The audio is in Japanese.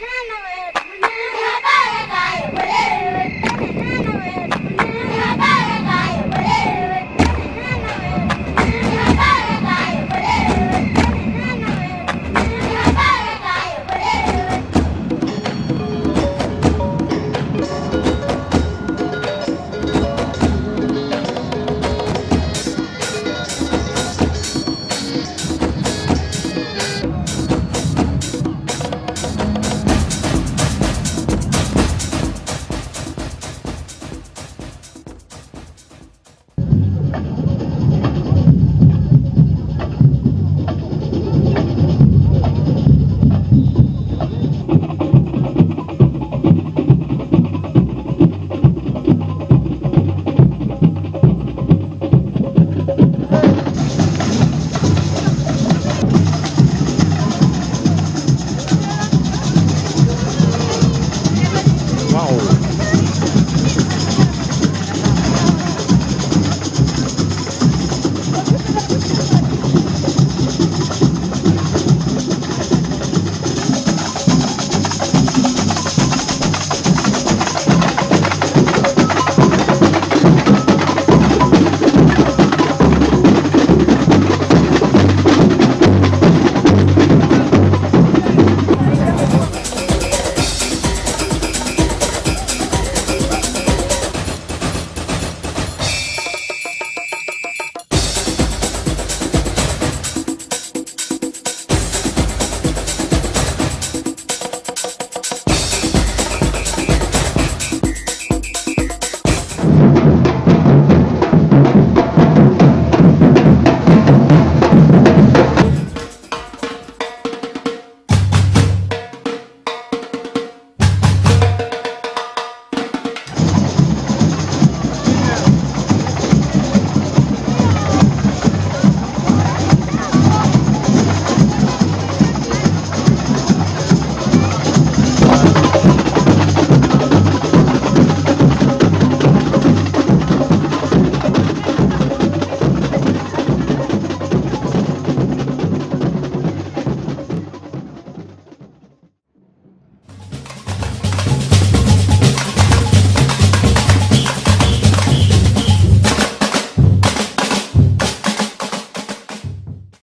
ラーメン